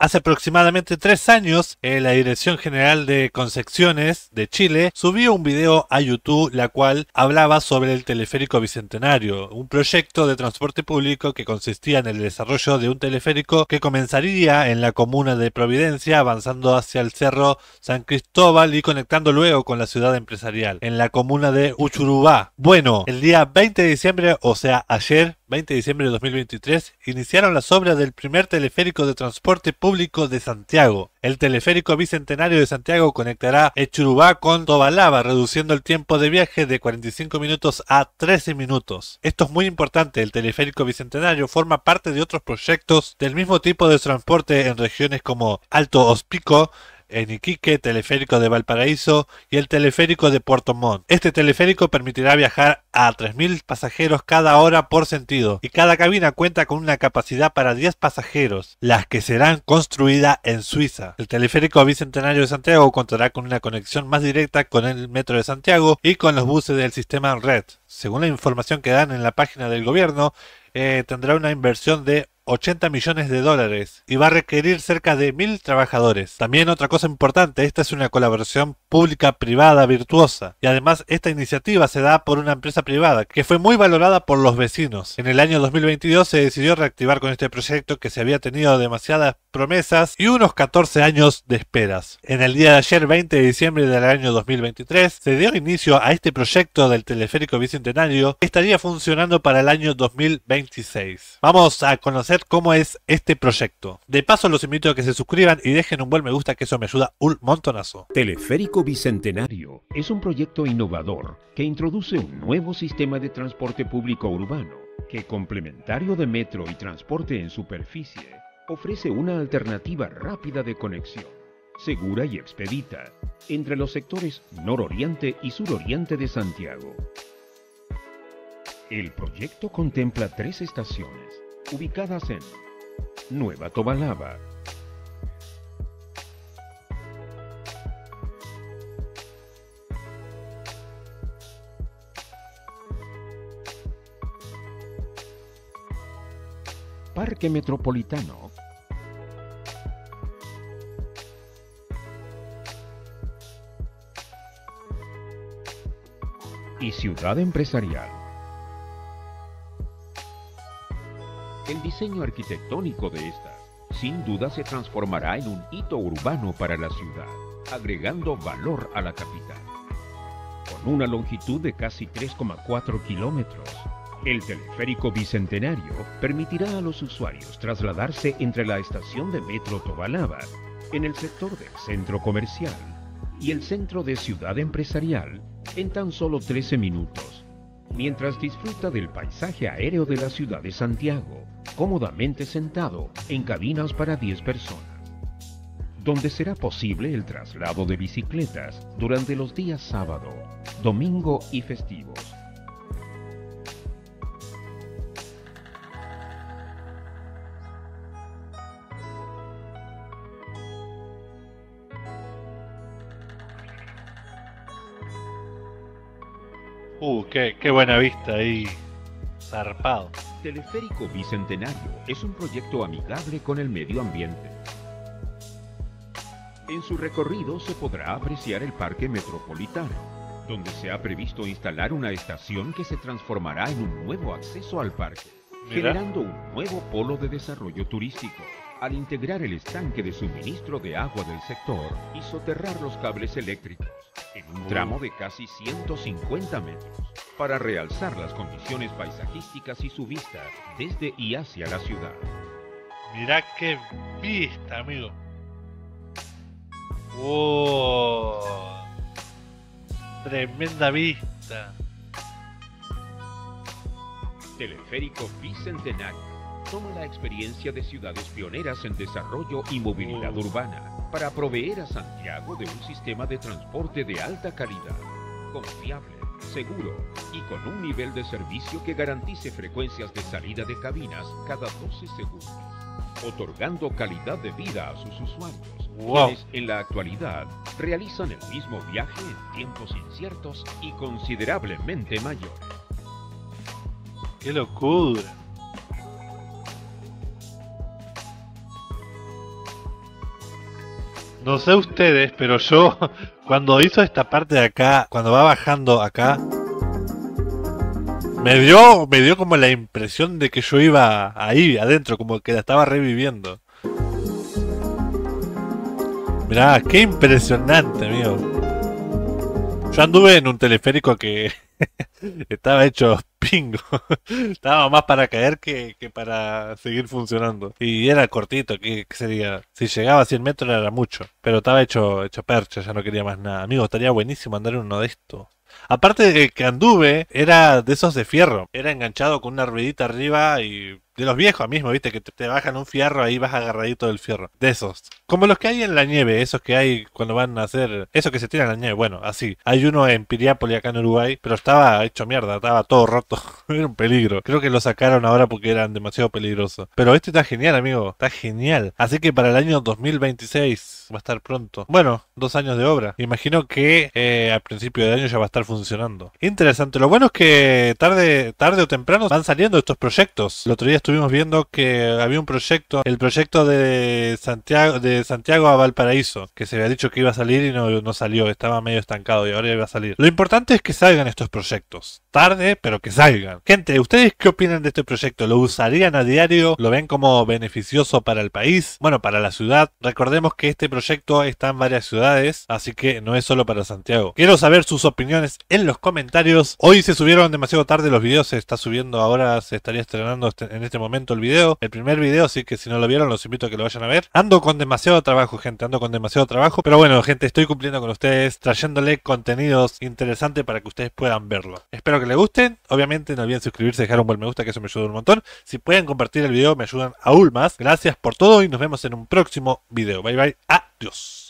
Hace aproximadamente tres años, eh, la Dirección General de Concepciones de Chile subió un video a YouTube, la cual hablaba sobre el teleférico bicentenario, un proyecto de transporte público que consistía en el desarrollo de un teleférico que comenzaría en la comuna de Providencia, avanzando hacia el cerro San Cristóbal y conectando luego con la ciudad empresarial, en la comuna de Uchurubá. Bueno, el día 20 de diciembre, o sea, ayer, 20 de diciembre de 2023, iniciaron las obras del primer teleférico de transporte público de Santiago. El teleférico bicentenario de Santiago conectará Echurubá con Tobalaba, reduciendo el tiempo de viaje de 45 minutos a 13 minutos. Esto es muy importante, el teleférico bicentenario forma parte de otros proyectos del mismo tipo de transporte en regiones como Alto Hospico, en Iquique, teleférico de Valparaíso y el teleférico de Puerto Montt. Este teleférico permitirá viajar a 3.000 pasajeros cada hora por sentido y cada cabina cuenta con una capacidad para 10 pasajeros, las que serán construidas en Suiza. El teleférico Bicentenario de Santiago contará con una conexión más directa con el metro de Santiago y con los buses del sistema Red. Según la información que dan en la página del gobierno, eh, tendrá una inversión de 80 millones de dólares y va a requerir cerca de mil trabajadores. También otra cosa importante, esta es una colaboración pública-privada virtuosa y además esta iniciativa se da por una empresa privada que fue muy valorada por los vecinos. En el año 2022 se decidió reactivar con este proyecto que se había tenido demasiadas promesas y unos 14 años de esperas. En el día de ayer, 20 de diciembre del año 2023, se dio inicio a este proyecto del teleférico bicentenario que estaría funcionando para el año 2026. Vamos a conocer cómo es este proyecto. De paso los invito a que se suscriban y dejen un buen me gusta que eso me ayuda un montonazo. Teleférico Bicentenario es un proyecto innovador que introduce un nuevo sistema de transporte público urbano que complementario de metro y transporte en superficie ofrece una alternativa rápida de conexión, segura y expedita, entre los sectores nororiente y suroriente de Santiago. El proyecto contempla tres estaciones, ubicadas en Nueva Tobalaba, Parque Metropolitano y Ciudad Empresarial. El diseño arquitectónico de estas, sin duda, se transformará en un hito urbano para la ciudad, agregando valor a la capital. Con una longitud de casi 3,4 kilómetros, el teleférico bicentenario permitirá a los usuarios trasladarse entre la estación de metro Tobalaba, en el sector del centro comercial y el centro de ciudad empresarial en tan solo 13 minutos, mientras disfruta del paisaje aéreo de la ciudad de Santiago, cómodamente sentado en cabinas para 10 personas, donde será posible el traslado de bicicletas durante los días sábado, domingo y festivos. Uh, qué, qué buena vista ahí. Zarpado. Teleférico Bicentenario es un proyecto amigable con el medio ambiente. En su recorrido se podrá apreciar el Parque Metropolitano, donde se ha previsto instalar una estación que se transformará en un nuevo acceso al parque, Mira. generando un nuevo polo de desarrollo turístico, al integrar el estanque de suministro de agua del sector y soterrar los cables eléctricos en un tramo de casi 150 metros, para realzar las condiciones paisajísticas y su vista desde y hacia la ciudad. Mirá qué vista, amigo. ¡Wow! Tremenda vista. Teleférico Bicentenario toma la experiencia de ciudades pioneras en desarrollo y movilidad Oh. urbana para proveer a Santiago de un sistema de transporte de alta calidad, confiable, seguro y con un nivel de servicio que garantice frecuencias de salida de cabinas cada 12 segundos, otorgando calidad de vida a sus usuarios, Wow. quienes en la actualidad realizan el mismo viaje en tiempos inciertos y considerablemente mayores. ¡Qué locura! No sé ustedes, pero yo cuando hizo esta parte de acá, cuando va bajando acá, me dio, me dio como la impresión de que yo iba ahí adentro, como que la estaba reviviendo. Mirá, qué impresionante, amigo. Yo anduve en un teleférico que estaba hecho pingo. estaba más para caer que, para seguir funcionando. Y era cortito, que sería? Si llegaba a 100 metros era mucho. Pero estaba hecho, hecho percha, ya no quería más nada. Amigo, estaría buenísimo andar en uno de estos. Aparte de que anduve, era de esos de fierro. Era enganchado con una ruedita arriba y de los viejos mismo, viste, que te, bajan un fierro, ahí vas agarradito del fierro. De esos. Como los que hay en la nieve, esos que hay cuando van a hacer. Esos que se tiran en la nieve, bueno, así. Hay uno en Piriápolis acá en Uruguay, pero estaba hecho mierda, estaba todo roto. Era un peligro. Creo que lo sacaron ahora porque eran demasiado peligrosos. Pero este está genial, amigo. Está genial. Así que para el año 2026 va a estar pronto. Bueno, dos años de obra. Imagino que eh, al principio de año ya va a estar funcionando. Interesante. Lo bueno es que tarde, tarde o temprano van saliendo estos proyectos. El otro día estuvimos viendo que había un proyecto, el proyecto de Santiago, de Santiago a Valparaíso, que se había dicho que iba a salir y no, no salió, estaba medio estancado y ahora iba a salir. Lo importante es que salgan estos proyectos. Tarde, pero que salgan. Gente, ¿ustedes qué opinan de este proyecto? ¿Lo usarían a diario? ¿Lo ven como beneficioso para el país? Bueno, para la ciudad. Recordemos que este proyecto está en varias ciudades, así que no es solo para Santiago. Quiero saber sus opiniones en los comentarios. Hoy se subieron demasiado tarde los videos, se está subiendo ahora, se estaría estrenando este, en este momento el video, el primer video, así que si no lo vieron los invito a que lo vayan a ver. Ando con demasiado trabajo, gente, ando con demasiado trabajo, pero bueno, gente, estoy cumpliendo con ustedes, trayéndole contenidos interesantes para que ustedes puedan verlo. Espero que les gusten, obviamente no olviden suscribirse, dejar un buen me gusta, que eso me ayuda un montón. Si pueden compartir el video me ayudan aún más. Gracias por todo y nos vemos en un próximo video. Bye bye, adiós.